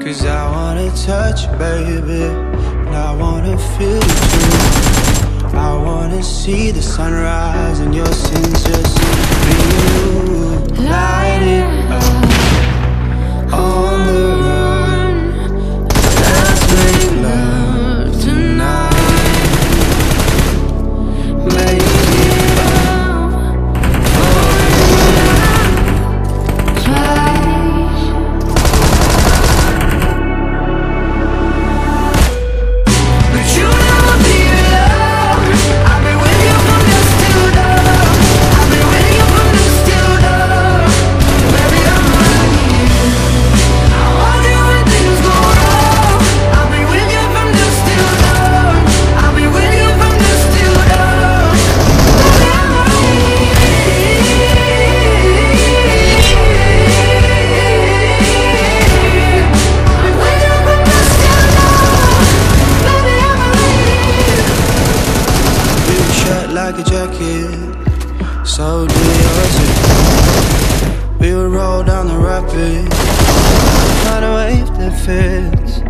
Cause I wanna touch you, baby And I wanna feel you too. I wanna see the sunrise And your sins just like a jacket, so do yours. We would roll down the rapids, not a wave that fits.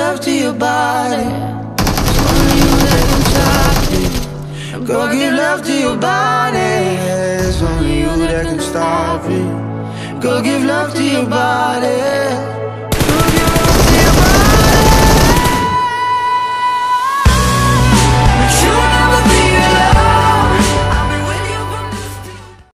up to your body. Only you that can stop it. Go give love to your body. It's only you that can stop it. Go give love to your body.